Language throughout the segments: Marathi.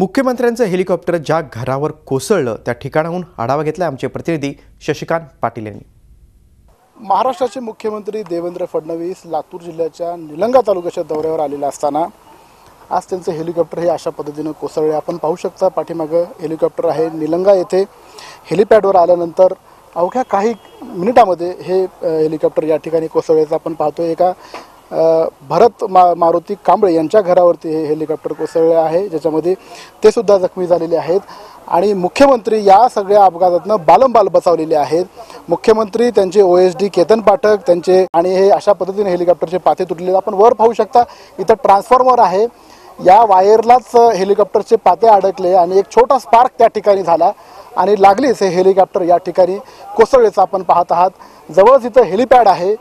मुख्यमंत्र्यांचं हेलिकॉप्टर ज्या घरावर कोसळलं त्या ठिकाणाहून आढावा घेतला आमचे प्रतिनिधी शशिकांत पाटील यांनी. महाराष्ट्राचे मुख्यमंत्री देवेंद्र फडणवीस लातूर जिल्ह्याच्या निलंगा तालुक्याच्या दौऱ्यावर आलेले असताना आज त्यांचं हेलिकॉप्टर हे अशा पद्धतीनं कोसळले आपण पाहू शकता पाठीमागं हेलिकॉप्टर आहे निलंगा येथे. हेलिपॅडवर आल्यानंतर अवघ्या काही मिनिटामध्ये हे हेलिकॉप्टर या ठिकाणी कोसळल्याचं आपण पाहतो एका भरत मा मारुती कांबळे यांच्या घरावरती हे हेलिकॉप्टर कोसळले आहे. ज्याच्यामध्ये ते सुद्धा जखमी झालेले आहेत. आणि मुख्यमंत्री या सगळ्या अपघातातनं बालंबाल बचावलेले आहेत. मुख्यमंत्री त्यांचे O S D Ketan Pathak त्यांचे आणि हे अशा पद्धतीने हेलिकॉप्टरचे पाते तुटलेले आपण वर पाहू शकता इथं ट्रान्सफॉर्मर आहे. या वायरलाच हेलिकॉप्टरचे पाते अडकले आणि एक छोटा स्पार्क त्या ठिकाणी झाला आणि लागलीच हे हेलिकॉप्टर या ठिकाणी कोसळल्याचं आपण पाहत आहात. जवळच इथं हेलिपॅड आहे.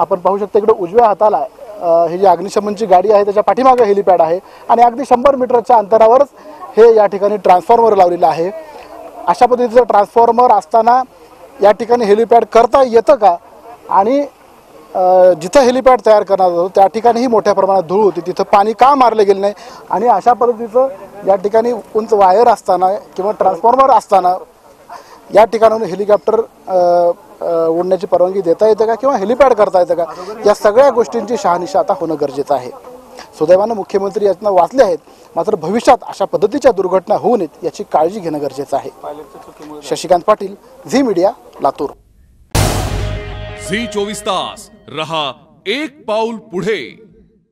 आपण पाहू शकता इकडे उजव्या हाताला हे ही जी अग्निशमनची गाडी आहे त्याच्या पाठीमागं हेलिपॅड आहे. आणि अगदी शंभर मीटरच्या अंतरावरच हे या ठिकाणी ट्रान्सफॉर्मर लावलेलं आहे. अशा पद्धतीचं ट्रान्सफॉर्मर असताना या ठिकाणी हेलिपॅड करता येतं का? आणि जिथं हेलिपॅड तयार करणार होतो त्या ठिकाणीही मोठ्या प्रमाणात धूळ होती. तिथं पाणी का मारलं गेलं नाही? आणि अशा पद्धतीचं या ठिकाणी उंच वायर असताना किंवा ट्रान्सफॉर्मर असताना या ठिकाणाहून हेलिकॉप्टर उडण्याची परवानगी देता येते का किंवा हेलिपॅड करता येतं का? या सगळ्या गोष्टींची शहानिशा आता होणं गरजेचं आहे. सुदैवानं मुख्यमंत्री यातनं वाचले आहेत मात्र भविष्यात अशा पद्धतीच्या दुर्घटना होऊ नयेत याची काळजी घेणं गरजेचं आहे. Shashikant Patil Zee media Latur. Zee चोवीस तास रहा एक पाऊल पुढे.